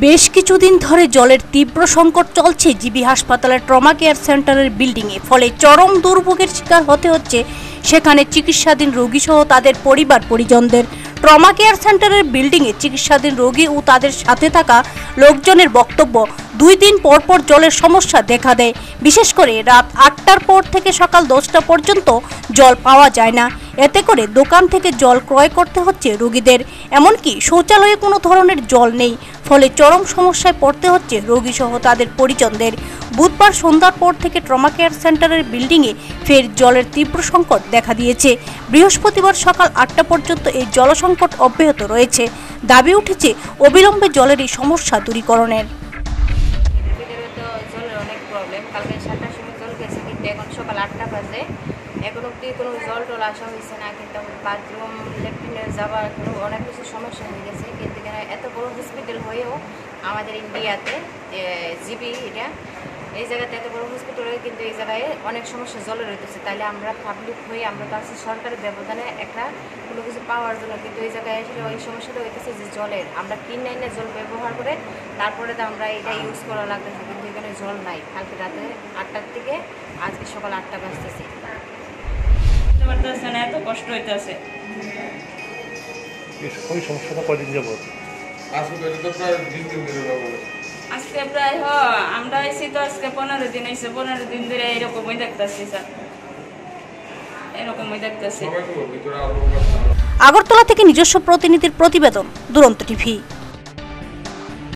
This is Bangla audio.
বেশ কিছুদিন ধরে জলের তীব্র সংকট চলছে জিবি হাসপাতালের ট্রমা কেয়ার সেন্টারের বিল্ডিংয়ে। ফলে চরম দুর্ভোগের শিকার হতে হচ্ছে সেখানে চিকিৎসাধীন রোগীসহ তাদের পরিবার পরিজনদের। ট্রমা কেয়ার সেন্টারের বিল্ডিংয়ে চিকিৎসাধীন রোগী ও তাদের সাথে থাকা লোকজনের বক্তব্য দুই দিন পর পর জলের সমস্যা দেখা দেয়। বিশেষ করে রাত আটটার পর থেকে সকাল দশটা পর্যন্ত জল পাওয়া যায় না। এতে করে দোকান থেকে জল ক্রয় করতে হচ্ছে রোগীদের। এমনকি শৌচালয়ে কোনো ধরনের জল নেই, ফলে চরম সমস্যায় পড়তে হচ্ছে রোগীসহ তাদের পরিজনদের। বুধবার সন্ধ্যার পর থেকে ট্রমা কেয়ার সেন্টারের বিল্ডিংয়ে ফের জলের তীব্র সংকট দেখা দিয়েছে। বৃহস্পতিবার সকাল আটটা পর্যন্ত এই জলসংকট অব্যাহত রয়েছে। দাবি উঠেছে, অবিলম্বে জলের এই সমস্যা দূরীকরণের। কালকে সাতটার সময় জল কিন্তু এখন সকাল আটটা বাজে। এখন অব্দি কোনো জল টল আসা হয়েছে না, কিন্তু বাথরুম ল্যাট্রিনে যাওয়ার কোনো অনেক কিছু সমস্যা হয়ে গেছে। কিন্তু এখানে এত বড় হসপিটাল হয়েও আমাদের ইন্ডিয়াতে জিবি এটা, এই জায়গাতে এত বড় হসপিটাল হয়ে কিন্তু এই জায়গায় অনেক সমস্যা জলের হইতেছে তাহলে আমরা পাবলিক হয়ে আমরা তো আছি সরকারের ব্যবধানে একটা কোনো কিছু পাওয়ার জন্য, কিন্তু এই জায়গায় আসলে ওই সমস্যাটা হইতেছে যে জলের। আমরা কিনে এনে জল ব্যবহার করে তারপরে তো আমরা এটা ইউজ করা লাগতেছে, কিন্তু এখানে জল নাই। কালকে রাতে আটটার থেকে আজকে সকাল আটটা বাজতেছে। পারতেছে না এত কষ্ট হইতেছে। এই ওই সমস্যাটা কদিন যাবত? আসলে এটা তো প্রায় দিন দিন ধরে ব্যবহার আজকে প্রায় হ আমরা এসি তো আজকে পনেরো দিন এসে পনেরো দিন ধরে এরকমই দেখতেছি স্যার। এরকমই দেখতেছি। আগরতলা থেকে নিজস্ব প্রতিনিধির প্রতিবেদন দুরন্ত টিভি।